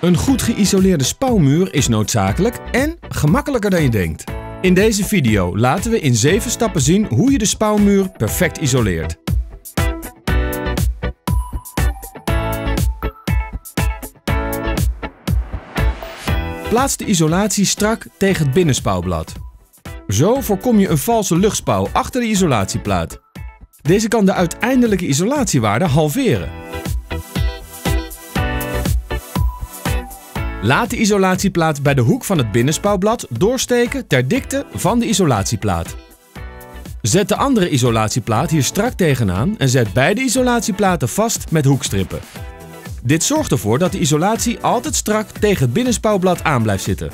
Een goed geïsoleerde spouwmuur is noodzakelijk en gemakkelijker dan je denkt. In deze video laten we in 7 stappen zien hoe je de spouwmuur perfect isoleert. Plaats de isolatie strak tegen het binnenspouwblad. Zo voorkom je een valse luchtspouw achter de isolatieplaat. Deze kan de uiteindelijke isolatiewaarde halveren. Laat de isolatieplaat bij de hoek van het binnenspouwblad doorsteken ter dikte van de isolatieplaat. Zet de andere isolatieplaat hier strak tegenaan en zet beide isolatieplaten vast met hoekstrippen. Dit zorgt ervoor dat de isolatie altijd strak tegen het binnenspouwblad aan blijft zitten.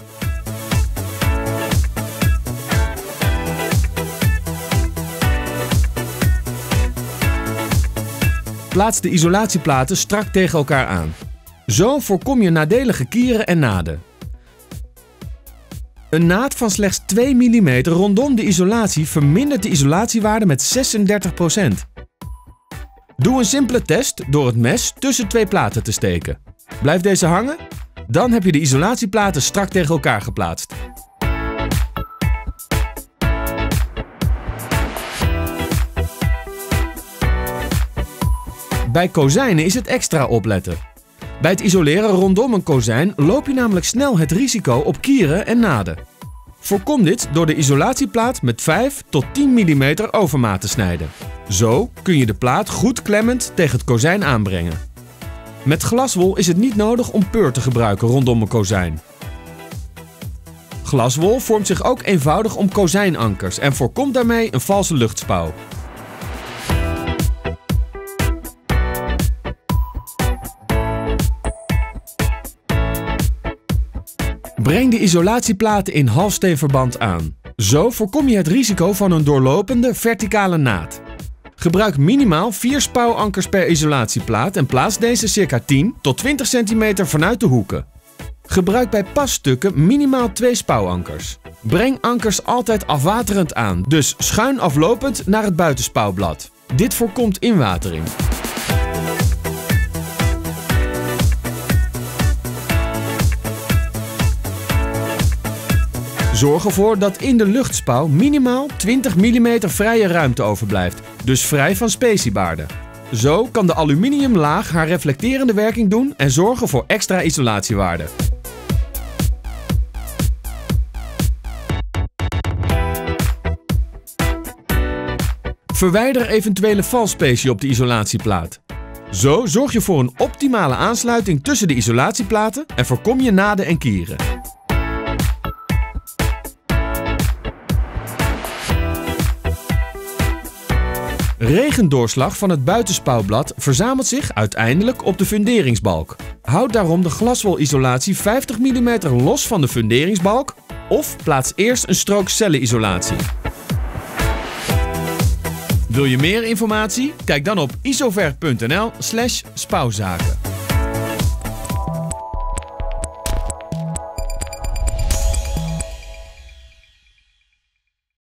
Plaats de isolatieplaten strak tegen elkaar aan. Zo voorkom je nadelige kieren en naden. Een naad van slechts 2 mm rondom de isolatie vermindert de isolatiewaarde met 36%. Doe een simpele test door het mes tussen twee platen te steken. Blijft deze hangen? Dan heb je de isolatieplaten strak tegen elkaar geplaatst. Bij kozijnen is het extra opletten. Bij het isoleren rondom een kozijn loop je namelijk snel het risico op kieren en naden. Voorkom dit door de isolatieplaat met 5 tot 10 mm overmaat te snijden. Zo kun je de plaat goed klemmend tegen het kozijn aanbrengen. Met glaswol is het niet nodig om peur te gebruiken rondom een kozijn. Glaswol vormt zich ook eenvoudig om kozijnankers en voorkomt daarmee een valse luchtspouw. Breng de isolatieplaten in halfsteenverband aan. Zo voorkom je het risico van een doorlopende verticale naad. Gebruik minimaal 4 spouwankers per isolatieplaat en plaats deze circa 10 tot 20 cm vanuit de hoeken. Gebruik bij passtukken minimaal 2 spouwankers. Breng ankers altijd afwaterend aan, dus schuin aflopend naar het buitenspouwblad. Dit voorkomt inwatering. Zorg ervoor dat in de luchtspouw minimaal 20 mm vrije ruimte overblijft, dus vrij van speciebaarden. Zo kan de aluminiumlaag haar reflecterende werking doen en zorgen voor extra isolatiewaarde. Verwijder eventuele valspecie op de isolatieplaat. Zo zorg je voor een optimale aansluiting tussen de isolatieplaten en voorkom je naden en kieren. Regendoorslag van het buitenspouwblad verzamelt zich uiteindelijk op de funderingsbalk. Houd daarom de glaswolisolatie 50 mm los van de funderingsbalk of plaats eerst een strook cellenisolatie. Wil je meer informatie? Kijk dan op isover.nl/spouwzaken.